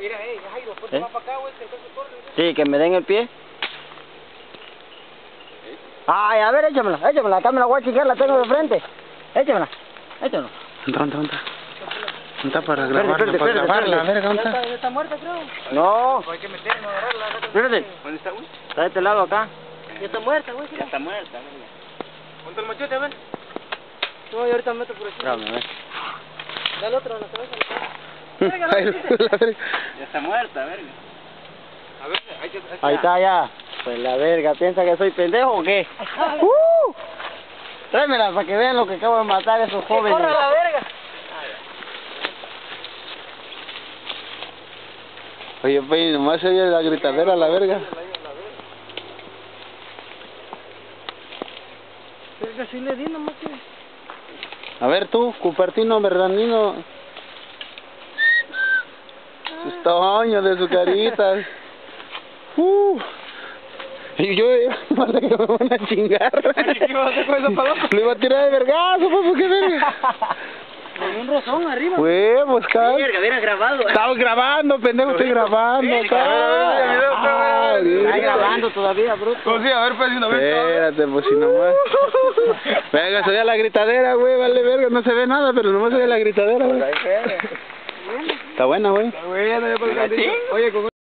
Mira, eh, Jairo, ponte ¿Eh? más para acá, güey, que entonces corre. Sí, que me den el pie. Ay, a ver, échamela, échamela, acá me la voy a chingar, la tengo de frente. Échamela, échamela. Entra, entra, entra. Entra para grabarla, espérate, para espérate, grabarla. A ver, ¿dónde está? está, ya está muerta, creo. No, Hay que meternos, agarrarla. espérate, ¿Dónde está, güey? está de este lado acá. Ya está muerta, güey. Ya está muerta, Ponte el machete, a ver. No, y ahorita me meto por aquí. Espérame, a ver. Dale otro en la cabeza. Ahí, la. Ya está muerta, verga. A ver, hay que... Ahí está ya. Pues la verga, ¿piensa que soy pendejo o qué? ¡Uh! Tráemela para que vean lo que acabo de matar a esos jóvenes. ¡Corre a la verga! Oye, pues, nomás se oye la gritadera, la verga. Verga, sí le di nomás que... A ver tú, Cupertino, Bernardino. Sus toños de su carita. Uh. Y yo, eh, madre que me van a chingar. ¿Qué vas a hacer con esa paloma? Le iba a tirar de vergazo, pues, ¿por qué verga? Con un rozón arriba. Huevos, cabrón. Verga, hubiera grabado. Estaba grabando, pendejo, estoy grabando. A ver, Ah. Está grabando todavía, bruto. Pues sí, a ver, pues, una vez. Espérate, pues si nomás. Venga, se oye la gritadera, güey, vale verga, no se ve nada, pero nomás se oye la gritadera, güey. Está buena, güey. Bueno, ya por el Oye, con